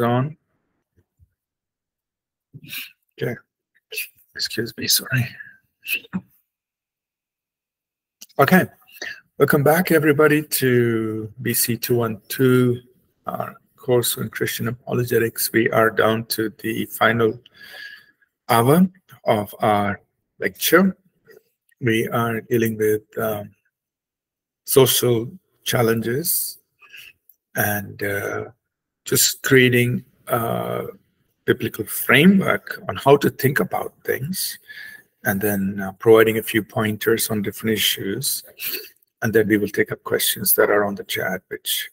on. Okay. Excuse me, sorry. Okay. Welcome back, everybody, to BC 212, our course on Christian apologetics. We are down to the final hour of our lecture. We are dealing with um, social challenges and uh, just creating a biblical framework on how to think about things and then uh, providing a few pointers on different issues. And then we will take up questions that are on the chat which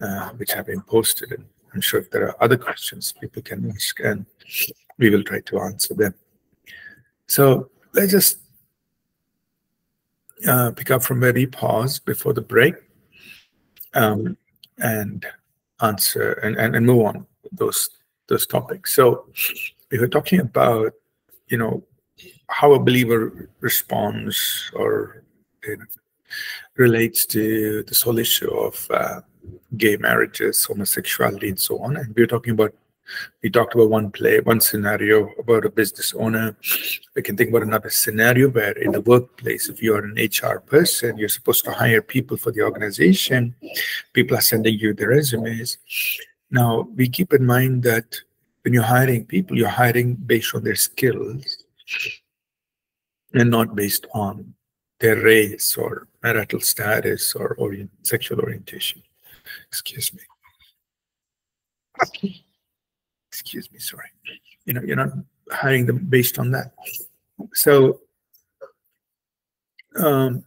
uh, which have been posted. And i'm sure if there are other questions people can ask and we will try to answer them. So let's just uh, pick up from where we paused before the break. Um, and answer and, and, and move on those those topics. So if we were talking about, you know, how a believer responds or you know, relates to this whole issue of uh, gay marriages, homosexuality, and so on. And we were talking about we talked about one play, one scenario about a business owner. We can think about another scenario where in the workplace, if you're an HR person, you're supposed to hire people for the organization. People are sending you the resumes. Now, we keep in mind that when you're hiring people, you're hiring based on their skills and not based on their race or marital status or orient, sexual orientation. Excuse me excuse me, sorry. You know, you're not hiring them based on that. So, um,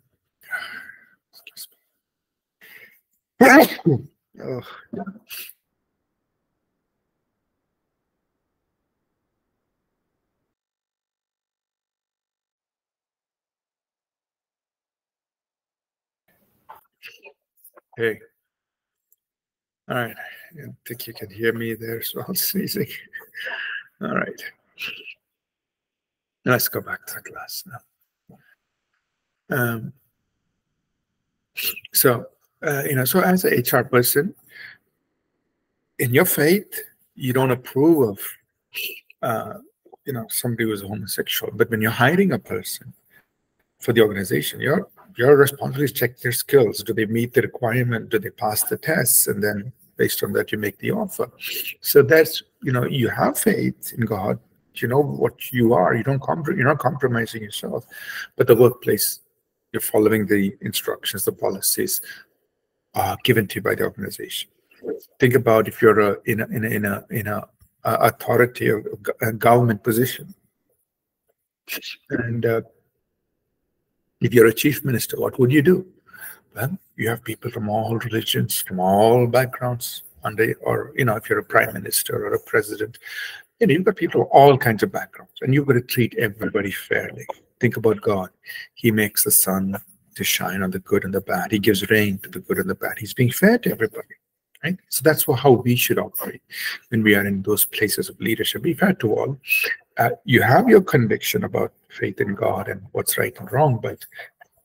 oh. Hey. All right. I think you can hear me there as well, sneezing. All right. Let's go back to the class now. Um, so, uh, you know, so as an HR person, in your faith, you don't approve of, uh, you know, somebody who's homosexual. But when you're hiring a person for the organization, your your responsibility is check their skills. Do they meet the requirement? Do they pass the tests? And then based on that you make the offer. So that's you know you have faith in god. You know what you are. You don't compr- you're not compromising yourself but the workplace you're following the instructions the policies uh, given to you by the organization. Think about if you're a, in a in a in a, in a, a authority or a government position. And uh, if you're a chief minister what would you do well, you have people from all religions, from all backgrounds, under, or you know, if you're a prime minister or a president, you know, you've got people of all kinds of backgrounds, and you've got to treat everybody fairly. Think about God; He makes the sun to shine on the good and the bad. He gives rain to the good and the bad. He's being fair to everybody. Right? So that's how we should operate when we are in those places of leadership. Be fair to all. Uh, you have your conviction about faith in God and what's right and wrong, but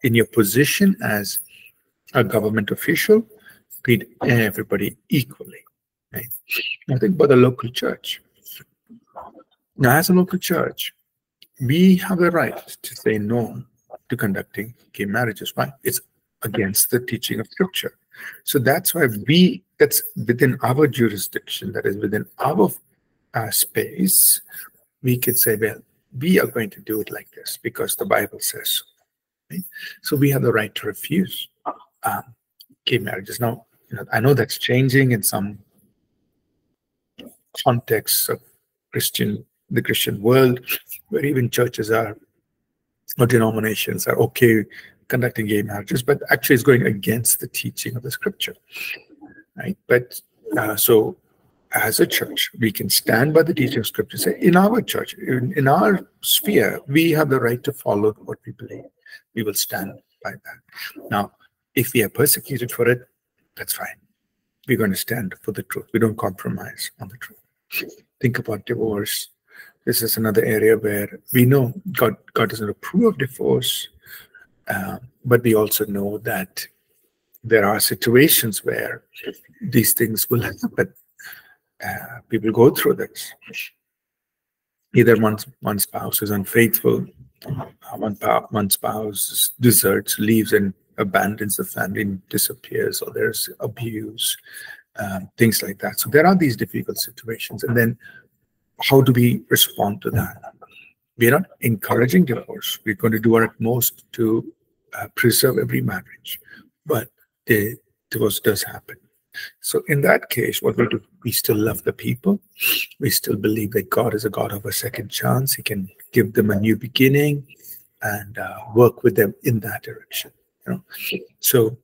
in your position as a government official, treat everybody equally. Right? Now think about the local church. Now, as a local church, we have the right to say no to conducting gay marriages. Why? It's against the teaching of Scripture. So that's why we, that's within our jurisdiction, that is within our uh, space, we can say, well, we are going to do it like this because the Bible says so. Right? So we have the right to refuse um, gay marriages. Now, you know, I know that's changing in some contexts of Christian, the Christian world, where even churches are or denominations are okay conducting gay marriages, but actually it's going against the teaching of the scripture, right? But uh, so as a church, we can stand by the teaching of scripture. Say, in our church, in, in our sphere, we have the right to follow what we believe. We will stand by that. Now, if we are persecuted for it, that's fine. We're going to stand for the truth. We don't compromise on the truth. Think about divorce. This is another area where we know God, God doesn't approve of divorce, uh, but we also know that there are situations where these things will happen. uh, people go through this. Either one, one spouse is unfaithful, uh, one, one spouse deserts, leaves, and abandons the family and disappears, or there's abuse, um, things like that. So there are these difficult situations. And then how do we respond to that? We're not encouraging divorce. We're going to do our utmost to uh, preserve every marriage. But the divorce does happen. So in that case, what we do, we still love the people. We still believe that God is a God of a second chance. He can give them a new beginning and uh, work with them in that direction. Know, so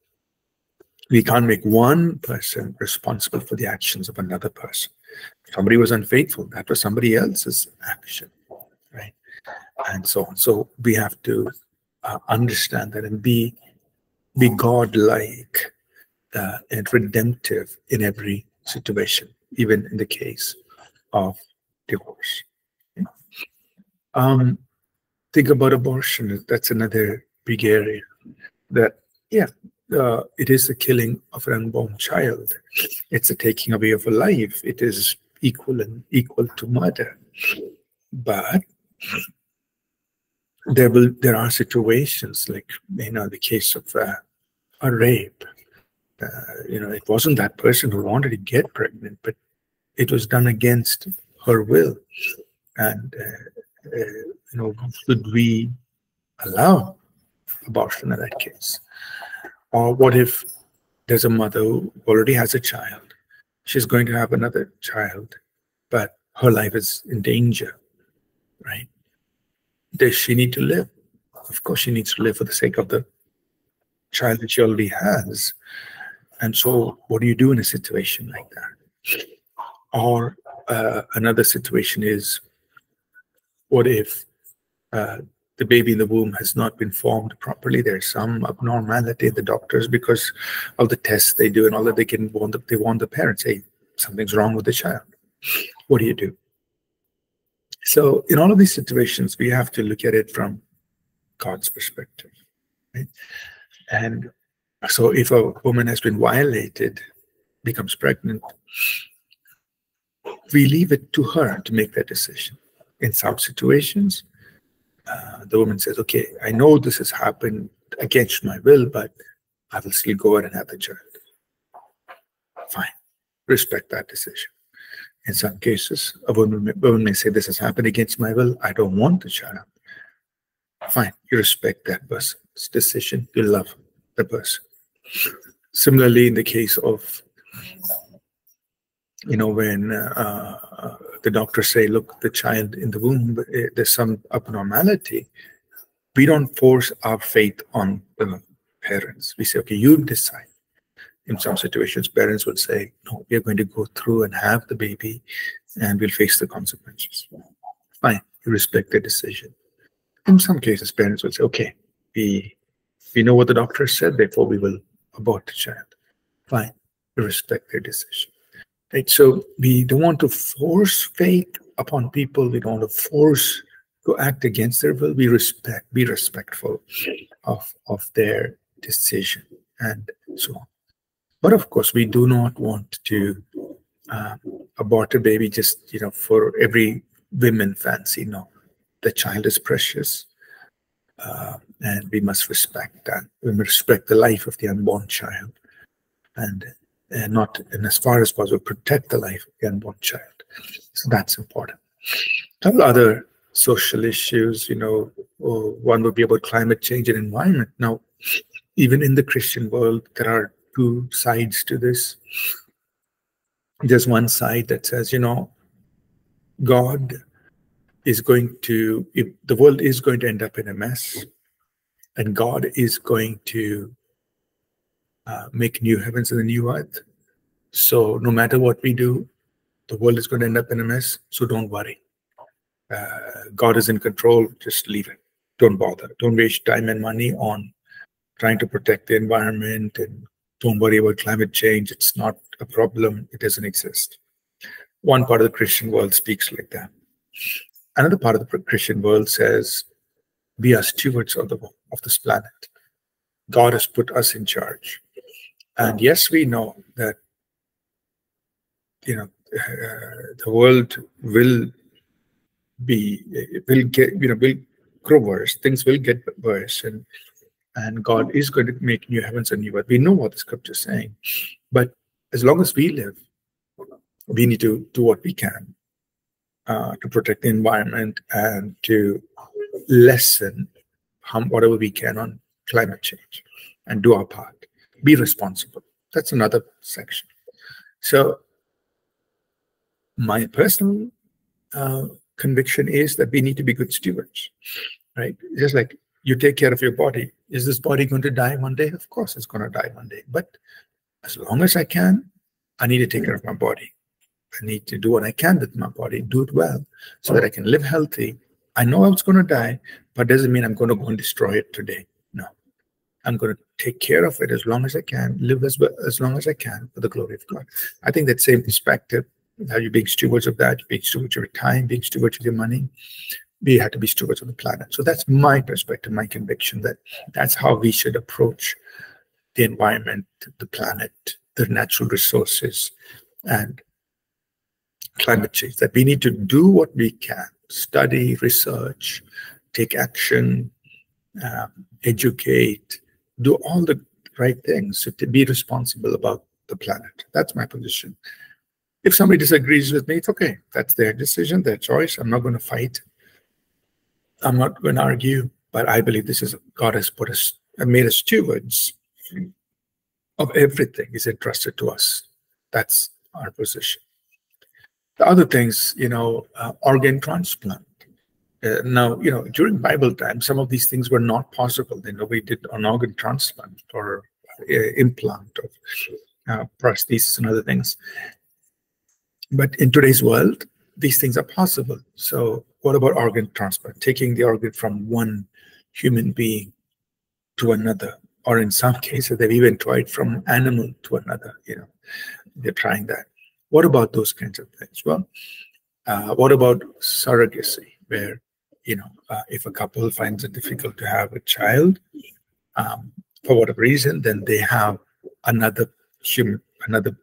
we can't make one person responsible for the actions of another person. Somebody was unfaithful. That was somebody else's action, right? And so on. So we have to uh, understand that and be be God-like uh, and redemptive in every situation, even in the case of divorce. Um, think about abortion. That's another big area. That yeah, uh, it is the killing of an unborn child. It's the taking away of a life. It is equal and equal to murder. But there will there are situations like you know the case of uh, a rape uh, you know, it wasn't that person who wanted to get pregnant, but it was done against her will. And, uh, uh, you know, should we allow abortion in that case? Or what if there's a mother who already has a child? She's going to have another child, but her life is in danger, right? Does she need to live? Of course, she needs to live for the sake of the child that she already has. And so, what do you do in a situation like that? Or uh, another situation is what if uh, the baby in the womb has not been formed properly? There's some abnormality in the doctors because of the tests they do and all that. They can warn the, they warn the parents, hey, something's wrong with the child. What do you do? So, in all of these situations, we have to look at it from God's perspective. Right? And so if a woman has been violated, becomes pregnant, we leave it to her to make that decision. In some situations, uh, the woman says, okay, I know this has happened against my will, but I will still go ahead and have the child. Fine. Respect that decision. In some cases, a woman may, woman may say, this has happened against my will. I don't want the child. Fine. You respect that person's decision. You love the person. Similarly, in the case of, you know, when uh, the doctors say, look, the child in the womb, eh, there's some abnormality, we don't force our faith on the parents. We say, okay, you decide. In some situations, parents would say, no, we're going to go through and have the baby and we'll face the consequences. Fine, you respect their decision. In some cases, parents would say, okay, we we know what the doctor said, therefore we will abort the child. Fine, we respect their decision. Right? So we don't want to force faith upon people. We don't want to force to act against their will. We respect, be respectful of, of their decision and so on. But of course, we do not want to uh, abort a baby just you know for every women fancy. No, the child is precious. Uh, and we must respect that. We must respect the life of the unborn child, and and not, and as far as possible, protect the life of the unborn child. So that's important. Some other social issues, you know, oh, one would be about climate change and environment. Now, even in the Christian world, there are two sides to this. There's one side that says, you know, God is going to, the world is going to end up in a mess, and God is going to uh, make new heavens and a new earth. So no matter what we do, the world is going to end up in a mess. So don't worry. Uh, God is in control. Just leave it. Don't bother. Don't waste time and money on trying to protect the environment and don't worry about climate change. It's not a problem. It doesn't exist. One part of the Christian world speaks like that. Another part of the Christian world says, we are stewards of the of this planet. God has put us in charge." And yes, we know that you know uh, the world will be will get you know will grow worse. Things will get worse, and and God is going to make new heavens and new earth. We know what the scripture is saying, but as long as we live, we need to do what we can uh, to protect the environment and to lessen whatever we can on climate change and do our part. Be responsible. That's another section. So, my personal uh, conviction is that we need to be good stewards, right? Just like you take care of your body. Is this body going to die one day? Of course, it's going to die one day. But as long as I can, I need to take care of my body. I need to do what I can with my body, do it well, so that I can live healthy. I know I was going to die, but doesn't mean I'm going to go and destroy it today. I'm going to take care of it as long as I can, live as as long as I can for the glory of God. I think that same perspective, how you're being stewards of that, being stewards of your time, being stewards of your money, we have to be stewards of the planet. So that's my perspective, my conviction that that's how we should approach the environment, the planet, the natural resources, and climate change. That we need to do what we can, study, research, take action, um, educate, do all the right things to be responsible about the planet. That's my position. If somebody disagrees with me, it's okay. That's their decision, their choice. I'm not going to fight. I'm not going to argue, but I believe this is God has put us and made us stewards of everything is entrusted to us. That's our position. The other things, you know, uh, organ transplant. Uh, now, you know, during Bible time, some of these things were not possible. Know, we did an organ transplant or uh, implant of uh, prosthesis and other things. But in today's world, these things are possible. So, what about organ transplant? Taking the organ from one human being to another, or in some cases, they've even tried from animal to another. You know, they're trying that. What about those kinds of things? Well, uh, what about surrogacy, where you know, uh, if a couple finds it difficult to have a child um, for whatever reason, then they have another human, another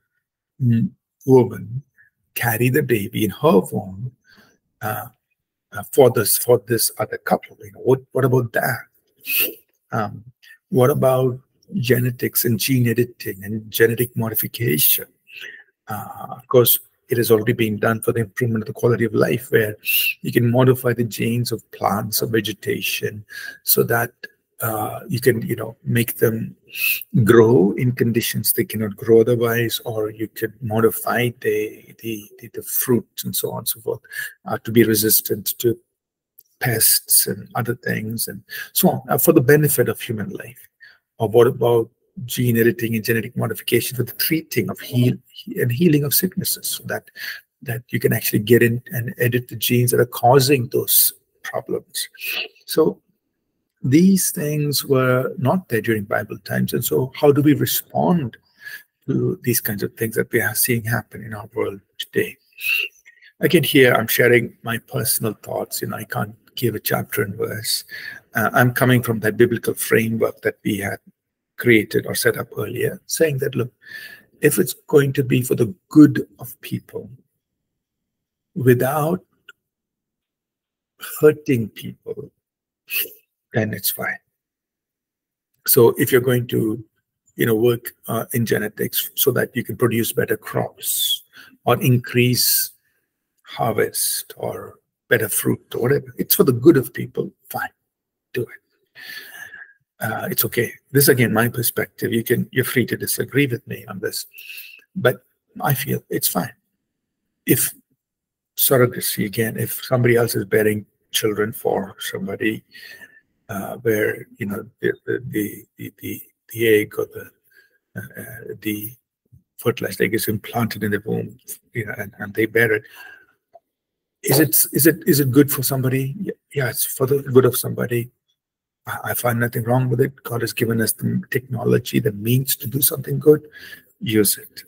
woman carry the baby in her womb uh, uh, for this for this other couple. You know, what what about that? Um, what about genetics and gene editing and genetic modification? Uh, of course, it has already been done for the improvement of the quality of life, where you can modify the genes of plants or vegetation so that uh, you can you know make them grow in conditions they cannot grow otherwise or you could modify the the, the, the fruits and so on and so forth uh, to be resistant to pests and other things and so on uh, for the benefit of human life. Or what about gene editing and genetic modification for the treating of heal and healing of sicknesses so that that you can actually get in and edit the genes that are causing those problems so these things were not there during Bible times. And so, how do we respond to these kinds of things that we are seeing happen in our world today? Again, here I'm sharing my personal thoughts. You know, I can't give a chapter and verse. Uh, I'm coming from that biblical framework that we had created or set up earlier, saying that, look, if it's going to be for the good of people without hurting people, then it's fine. So if you're going to, you know, work uh, in genetics so that you can produce better crops or increase harvest or better fruit or whatever, it's for the good of people. Fine, do it. Uh, it's okay. This again, my perspective. You can, you're free to disagree with me on this, but I feel it's fine. If surrogacy again, if somebody else is bearing children for somebody uh, where you know the the the, the, the egg or the uh, the fertilized egg is implanted in the womb, you know, and, and they bear it. Is it is it is it good for somebody? Yeah, it's for the good of somebody. I find nothing wrong with it. God has given us the technology, the means to do something good. Use it.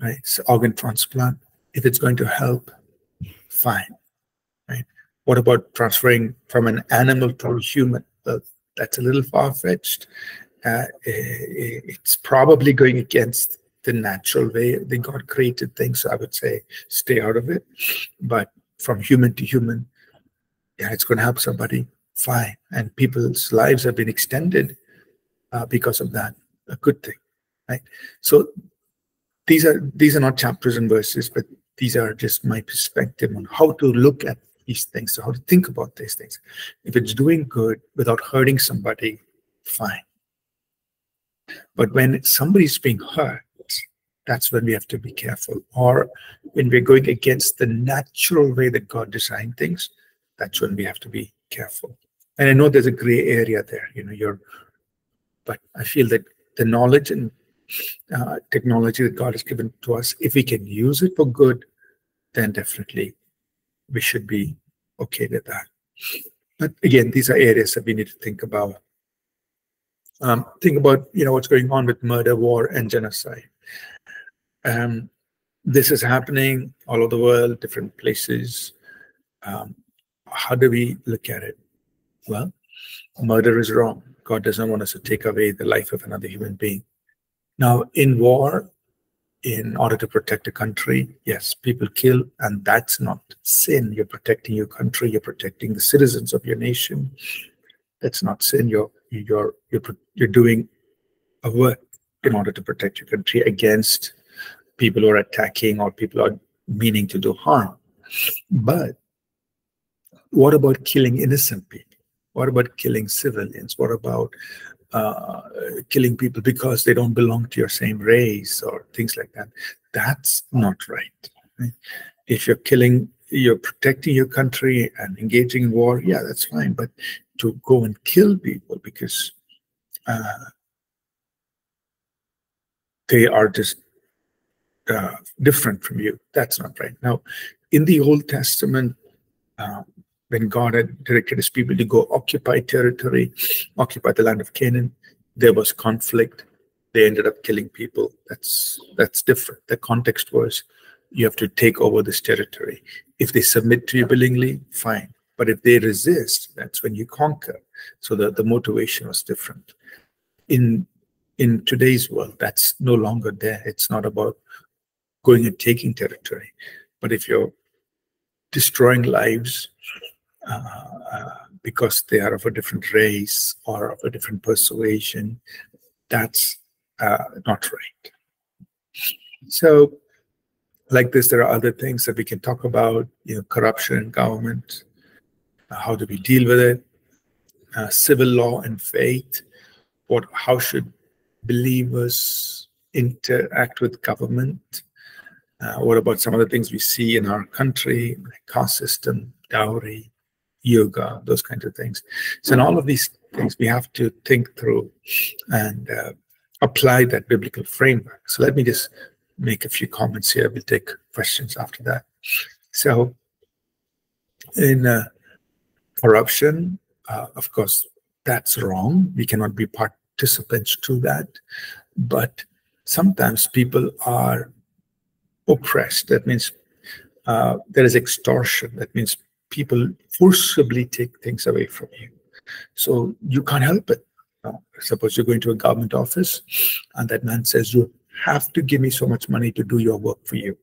Right? So organ transplant. If it's going to help, fine. Right? What about transferring from an animal to a human? Uh, that's a little far fetched. Uh, it's probably going against the natural way that God created things. So I would say stay out of it. But from human to human, yeah, it's going to help somebody. Fine. And people's lives have been extended uh, because of that. A good thing, right? So these are these are not chapters and verses, but these are just my perspective on how to look at these things, so how to think about these things. If it's doing good without hurting somebody, fine. But when somebody's being hurt, that's when we have to be careful. Or when we're going against the natural way that God designed things, that's when we have to be careful. And I know there's a gray area there, you know, you're, but I feel that the knowledge and uh, technology that God has given to us, if we can use it for good, then definitely we should be okay with that. But again, these are areas that we need to think about. Um, think about you know what's going on with murder, war, and genocide. Um, this is happening all over the world, different places. Um, how do we look at it? Well, murder is wrong. God doesn't want us to take away the life of another human being. Now, in war, in order to protect a country, yes, people kill, and that's not sin. You're protecting your country. You're protecting the citizens of your nation. That's not sin. You're you're you're you're doing a work in order to protect your country against people who are attacking or people who are meaning to do harm. But what about killing innocent people? What about killing civilians? What about uh, killing people because they don't belong to your same race or things like that? That's not right. right? If you're killing, you're protecting your country and engaging in war, yeah, that's fine. But to go and kill people because uh, they are just uh, different from you. That's not right. Now, in the Old Testament, um, when God had directed his people to go occupy territory, occupy the land of Canaan, there was conflict. They ended up killing people. That's that's different. The context was you have to take over this territory. If they submit to you willingly, fine. But if they resist, that's when you conquer. So the, the motivation was different. In in today's world, that's no longer there. It's not about going and taking territory. But if you're destroying lives because they are of a different race or of a different persuasion, that's uh, not right. So, like this, there are other things that we can talk about, you know, corruption in government, how do we deal with it, uh, civil law and faith, what, how should believers interact with government, uh, what about some of the things we see in our country, like caste system, dowry, yoga, those kinds of things. So, in all of these things, we have to think through and uh, apply that biblical framework. So, let me just make a few comments here. We'll take questions after that. So, in uh, corruption, uh, of course, that's wrong. We cannot be participants to that. But sometimes people are oppressed. That means uh, there is extortion. That means people forcibly take things away from you. So you can't help it. suppose you're going to a government office and that man says, You have to give me so much money to do your work for you.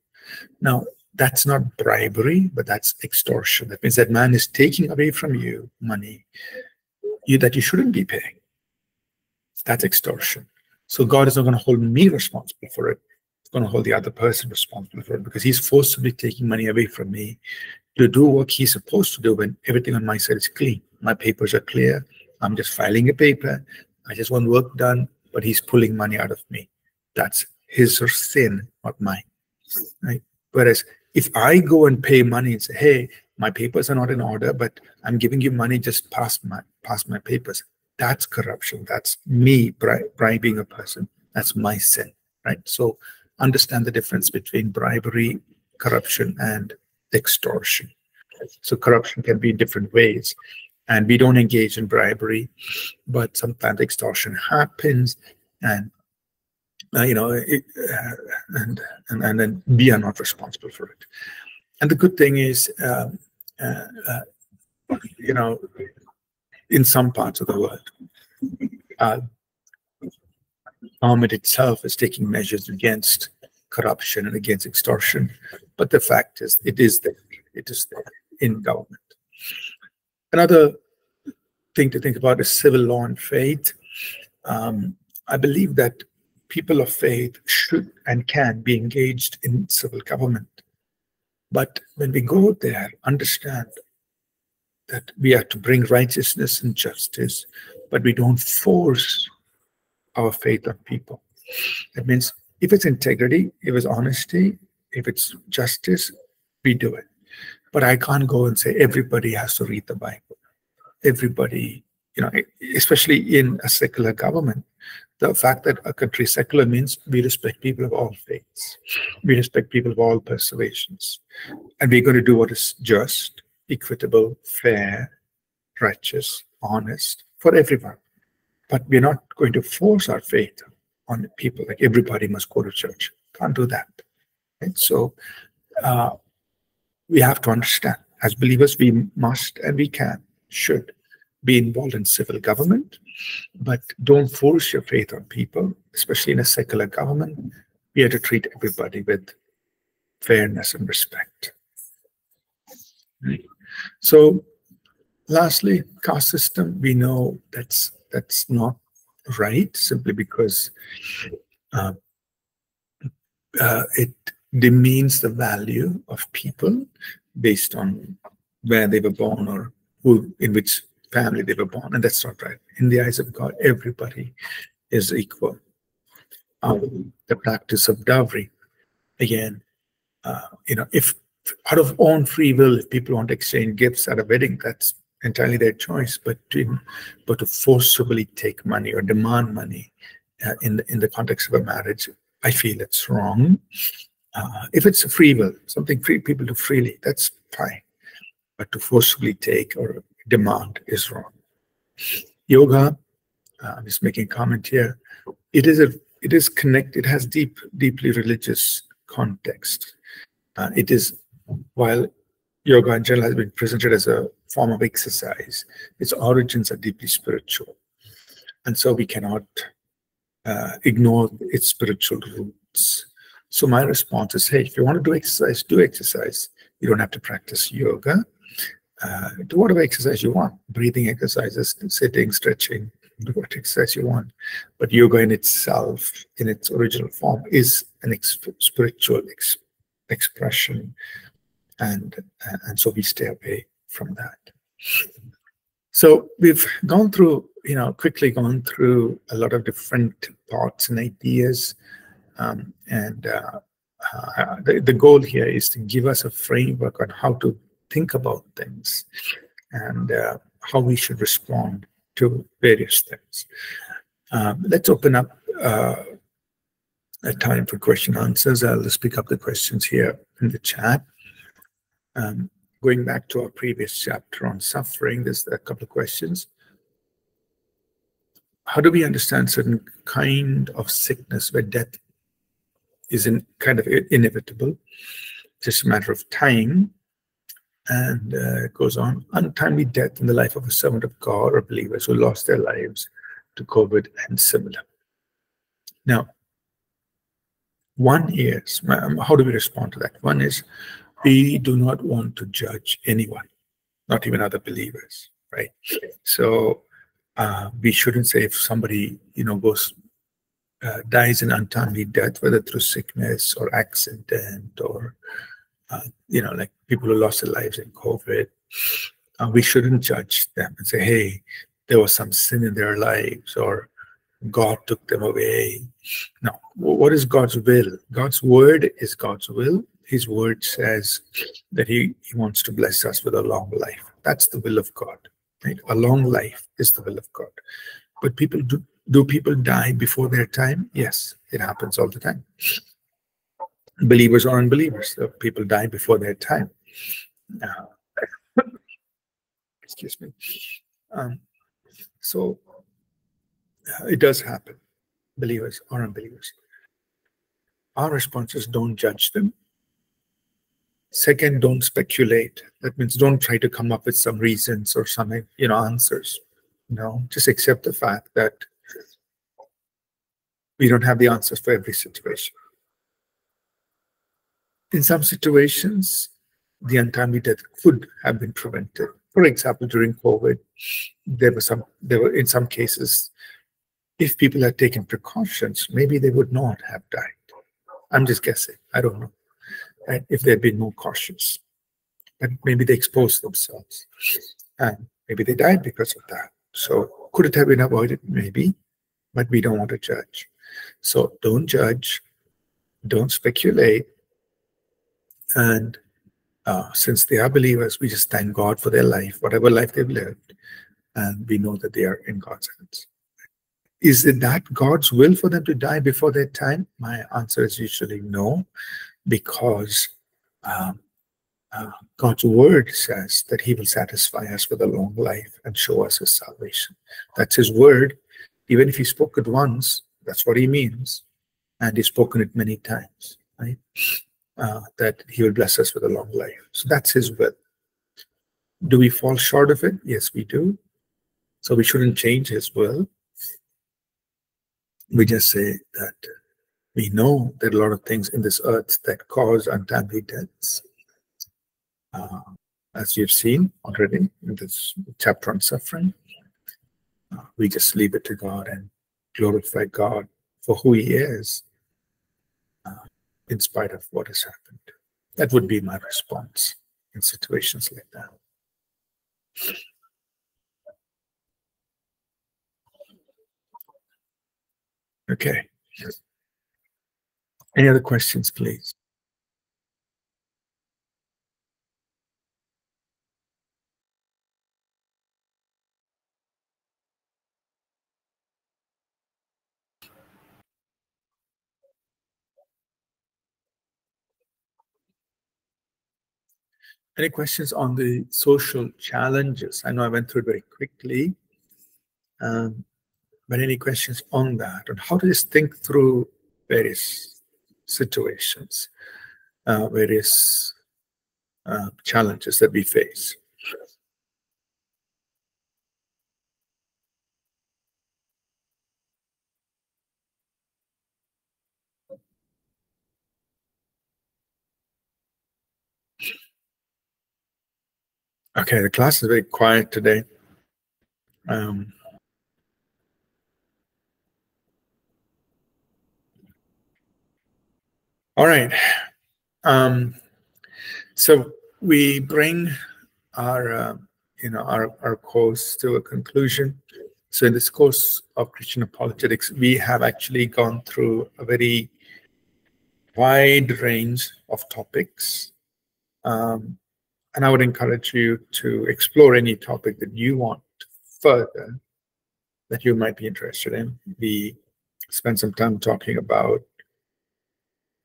Now, that's not bribery, but that's extortion. That means that man is taking away from you money you, that you shouldn't be paying. That's extortion. So God is not going to hold me responsible for it He's going to hold the other person responsible for it because he's forcibly taking money away from me to do what he's supposed to do when everything on my side is clean. My papers are clear. I'm just filing a paper. I just want work done, but he's pulling money out of me. That's his sin, not mine. Right? Whereas if I go and pay money and say, hey, my papers are not in order, but I'm giving you money, just pass my pass my papers. That's corruption. That's me bri- bribing a person. That's my sin. Right. So understand the difference between bribery, corruption, and extortion. So corruption can be in different ways. And we don't engage in bribery, but sometimes extortion happens, and uh, you know, it, uh, and, and and then we are not responsible for it. And the good thing is, um, uh, uh you know, in some parts of the world, uh, government itself is taking measures against corruption and against extortion. But the fact is, it is there. It is there in government. Another thing to think about is civil law and faith. Um, I believe that people of faith should and can be engaged in civil government. But when we go there, understand that we have to bring righteousness and justice, but we don't force our faith on people. That means if it's integrity, if it's honesty, if it's justice, we do it. But I can't go and say everybody has to read the Bible. Everybody, you know, especially in a secular government, the fact that a country secular means we respect people of all faiths, we respect people of all persuasions, and we're going to do what is just, equitable, fair, righteous, honest for everyone. But we're not going to force our faith on people like everybody must go to church. Can't do that. Right? So uh, we have to understand as believers, we must and we can, should be involved in civil government, but don't force your faith on people, especially in a secular government. We have to treat everybody with fairness and respect. Right? So, lastly, caste system. We know that's that's not right simply because uh, uh, it demeans the value of people based on where they were born or who in which family they were born, and that's not right. In the eyes of God, everybody is equal. Um, the practice of dowry, again, uh, you know, if out of own free will, if people want to exchange gifts at a wedding, that's entirely their choice. But to, but to forcibly take money or demand money uh, in the, in the context of a marriage, I feel it's wrong. Uh, if it's a free will, something free people do freely, that's fine. But to forcibly take or demand is wrong. Yoga, uh, I'm just making a comment here. It is a it is connected. It has deep, deeply religious context. Uh, it is while yoga in general has been presented as a form of exercise, its origins are deeply spiritual. And so we cannot uh, ignore its spiritual roots. So my response is, hey, if you want to do exercise, do exercise. You don't have to practice yoga. Uh, do whatever exercise you want, breathing exercises, sitting, stretching, do what exercise you want. But yoga in itself, in its original form, is an ex spiritual ex expression and and so we stay away from that. So we've gone through, you know, quickly gone through a lot of different thoughts and ideas, um, and uh, uh, the, the goal here is to give us a framework on how to think about things and uh, how we should respond to various things. Um, let's open up uh, a time for question answers. I'll just pick up the questions here in the chat. Um, going back to our previous chapter on suffering, there's a couple of questions. How do we understand certain kind of sickness where death is in kind of inevitable, It's just a matter of time? And uh, goes on, untimely death in the life of a servant of God or believers who lost their lives to COVID and similar. Now, one is, um, how do we respond to that? One is, we do not want to judge anyone, not even other believers, right? So uh, we shouldn't say if somebody, you know, goes uh, dies an untimely death, whether through sickness or accident or uh, you know, like people who lost their lives in COVID, uh, we shouldn't judge them and say, "Hey, there was some sin in their lives," or God took them away. No, what is God's will? God's word is God's will, his word says that he, he wants to bless us with a long life. That's the will of God. Right? A long life is the will of God. But people do do people die before their time? Yes, it happens all the time. Believers or unbelievers, people die before their time. Uh, excuse me. Um, so uh, it does happen, believers or unbelievers. Our response is don't judge them, Second, don't speculate. That means don't try to come up with some reasons or some, you know, answers. No, just accept the fact that we don't have the answers for every situation. In some situations, the untimely death could have been prevented. For example, during COVID, there were some there were in some cases, if people had taken precautions, maybe they would not have died. I'm just guessing. I don't know. Right? If they had been more cautious. But maybe they exposed themselves. And maybe they died because of that. So could it have been avoided? Maybe. But we don't want to judge. So don't judge, don't speculate. And uh, since they are believers, we just thank God for their life, whatever life they've lived, and we know that they are in God's hands. Is it that God's will for them to die before their time? My answer is usually no, because um, uh, God's word says that He will satisfy us with a long life and show us His salvation. That's His word. Even if He spoke it once, that's what He means, and He's spoken it many times, right? uh, that he will bless us with a long life. So that's his will. Do we fall short of it? Yes, we do. So we shouldn't change his will. We just say that we know there are a lot of things in this earth that cause untimely deaths. Uh, as you've seen already in this chapter on suffering, uh, we just leave it to God and glorify God for who He is uh, in spite of what has happened. That would be my response in situations like that. Okay. Any other questions, please? Any questions on the social challenges? I know I went through it very quickly, um, but any questions on that? And how to just think through various situations, uh, various uh, challenges that we face? Okay, the class is very quiet today. Um, all right. Um, so we bring our, uh, you know, our, our course to a conclusion. So in this course of Christian apologetics, we have actually gone through a very wide range of topics. Um, and I would encourage you to explore any topic that you want further that you might be interested in. We spend some time talking about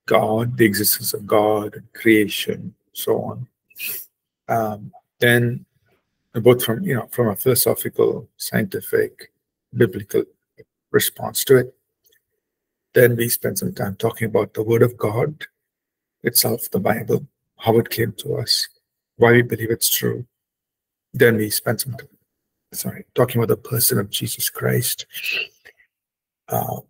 God, the existence of God, creation, so on. Um, then, both from you know from a philosophical, scientific, biblical response to it. Then we spend some time talking about the Word of God itself, the Bible, how it came to us, why we believe it's true. Then we spend some time, sorry, talking about the person of Jesus Christ, uh,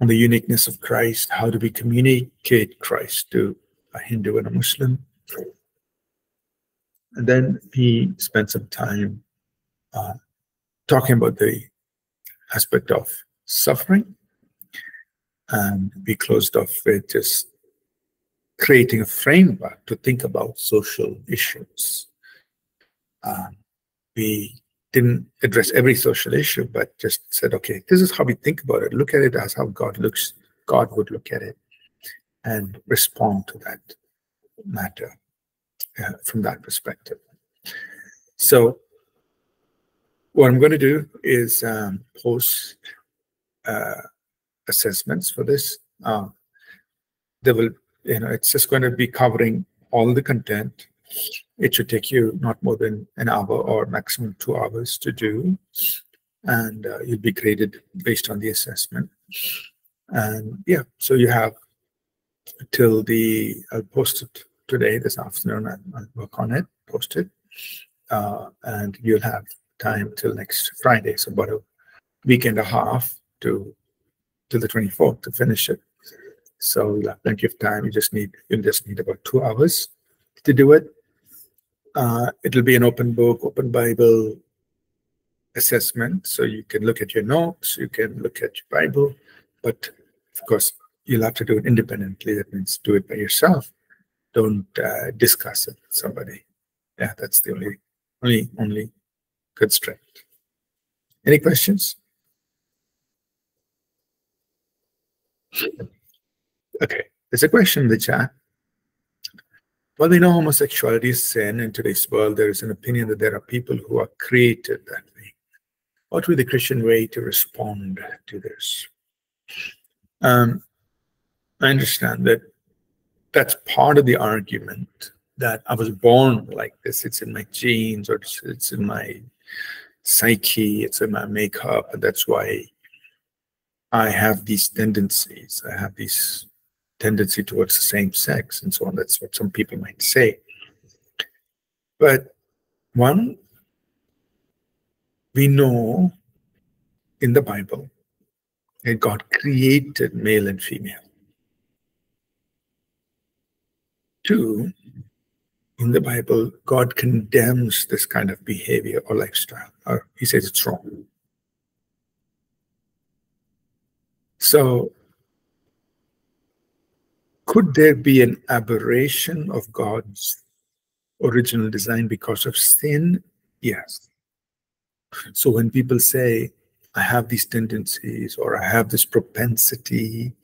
on the uniqueness of Christ. How do we communicate Christ to a Hindu and a Muslim? And then we spent some time uh, talking about the aspect of suffering. And we closed off with just creating a framework to think about social issues. Um, we didn't address every social issue, but just said, okay, this is how we think about it. Look at it as how God looks, God would look at it and respond to that matter uh, from that perspective. So what I'm going to do is um, post uh, assessments for this. Uh, there will you know, it's just going to be covering all the content. It should take you not more than an hour or maximum two hours to do. And uh, you'll be graded based on the assessment. And yeah, so you have till the, I'll post it today, this afternoon, I'll, work on it, post it. Uh, and you'll have time till next Friday, so about a week and a half to till the 24th to finish it. So you'll have plenty of time. You just need you'll just need about two hours to do it. Uh, it'll be an open book, open Bible assessment. So you can look at your notes, you can look at your Bible, but of course you'll have to do it independently. That means do it by yourself. Don't uh, discuss it with somebody. Yeah, that's the only only only constraint. Any questions? Okay, there's a question in the chat. Well, we know homosexuality is sin in today's world. There is an opinion that there are people who are created that way. What would the Christian way to respond to this? Um, I understand that that's part of the argument that I was born like this. It's in my genes or it's, it's in my psyche, it's in my makeup, and that's why I have these tendencies. I have these tendency towards the same sex and so on. That's what some people might say. But one, we know in the Bible that God created male and female. Two, in the Bible, God condemns this kind of behavior or lifestyle, or he says it's wrong. So, could there be an aberration of God's original design because of sin? Yes. So, when people say, I have these tendencies or I have this propensity,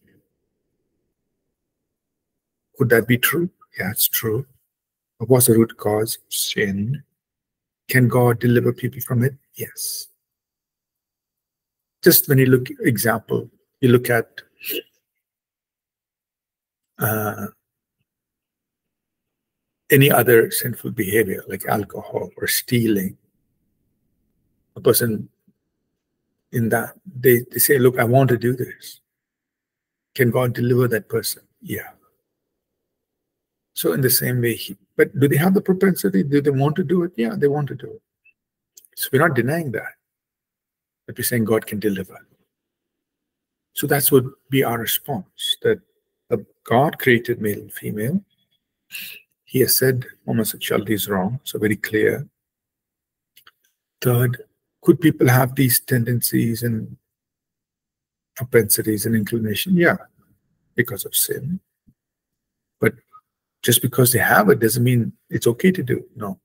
could that be true? Yeah, it's true. What was the root cause? Sin. Can God deliver people from it? Yes. Just when you look, example, you look at uh, any other sinful behavior like alcohol or stealing. A person in that, they, they say, Look, I want to do this. Can God deliver that person? Yeah. So in the same way, he, but do they have the propensity? Do they want to do it? Yeah, they want to do it. So we're not denying that. But we're saying God can deliver. So that's would be our response that God created male and female. He has said homosexuality is wrong, so very clear. Third, could people have these tendencies and propensities and inclination? Yeah, because of sin. But just because they have it doesn't mean it's okay to do. No.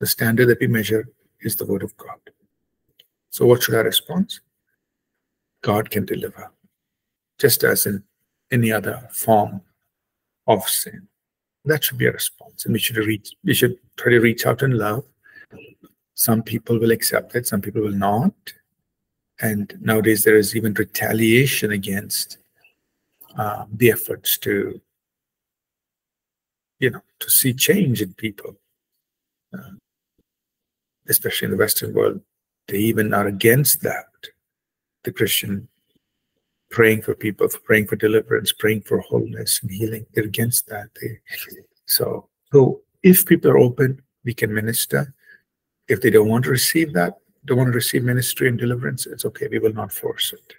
The standard that we measure is the word of God. So what should our response? God can deliver. Just as in any other form of sin. That should be a response. And we should reach we should try to reach out in love. Some people will accept it, some people will not. And nowadays there is even retaliation against uh, the efforts to you know, to see change in people, uh, especially in the Western world. They even are against that. The Christian praying for people, praying for deliverance, praying for wholeness and healing. They're against that. They, so, so if people are open, we can minister. If they don't want to receive that, don't want to receive ministry and deliverance, it's okay. We will not force it.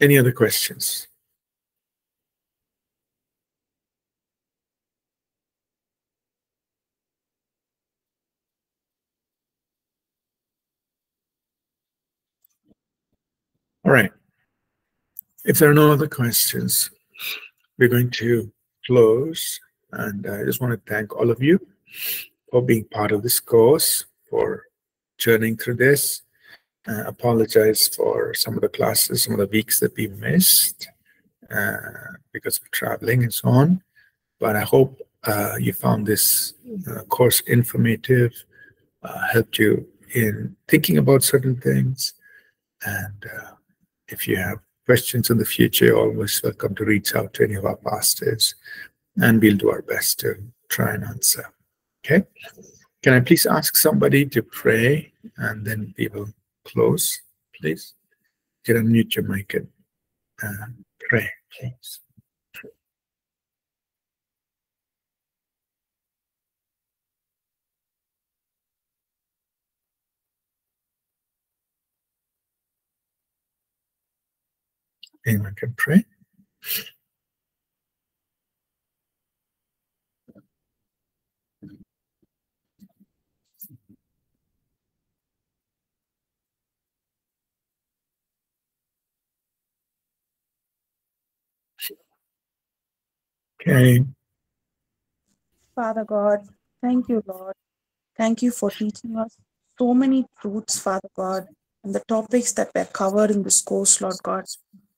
Any other questions? All right. If there are no other questions, we're going to close. And I just want to thank all of you for being part of this course, for journeying through this. Uh, apologize for some of the classes, some of the weeks that we missed uh, because of traveling and so on. But I hope uh, you found this uh, course informative, uh, helped you in thinking about certain things. And uh, if you have questions in the future, you're always welcome to reach out to any of our pastors, and we'll do our best to try and answer. Okay? Can I please ask somebody to pray, and then we will close, please? You can unmute your mic and uh, pray, please. Anyone can pray. Okay. Father God, thank you, Lord. Thank you for teaching us so many truths, Father God, and the topics that were covered in this course, Lord God.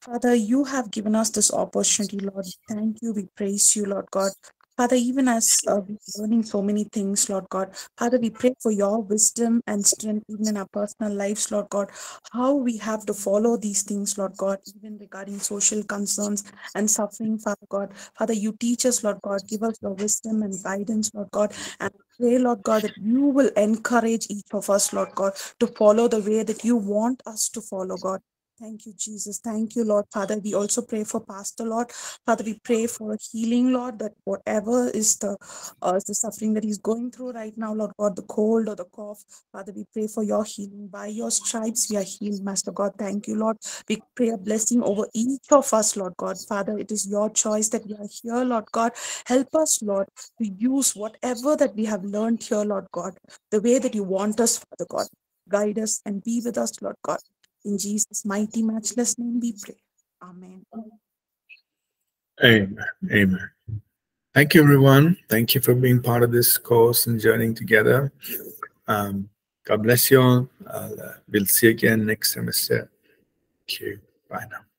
Father, you have given us this opportunity, Lord. Thank you. We praise you, Lord God. Father, even as uh, we're learning so many things, Lord God, Father, we pray for your wisdom and strength even in our personal lives, Lord God, how we have to follow these things, Lord God, even regarding social concerns and suffering, Father God. Father, you teach us, Lord God, give us your wisdom and guidance, Lord God, and pray, Lord God, that you will encourage each of us, Lord God, to follow the way that you want us to follow, God. Thank you, Jesus. Thank you, Lord. Father, we also pray for Pastor, Lord. Father, we pray for healing, Lord, that whatever is the uh, the suffering that he's going through right now, Lord God, the cold or the cough, Father, we pray for your healing. By your stripes, we are healed, Master God. Thank you, Lord. We pray a blessing over each of us, Lord God. Father, it is your choice that we are here, Lord God. Help us, Lord, to use whatever that we have learned here, Lord God, the way that you want us, Father God. Guide us and be with us, Lord God. In Jesus' mighty, matchless name we pray. Amen. Amen. Amen. Thank you, everyone. Thank you for being part of this course and journeying together. Um, God bless you all. Uh, we'll see you again next semester. Thank you. Bye now.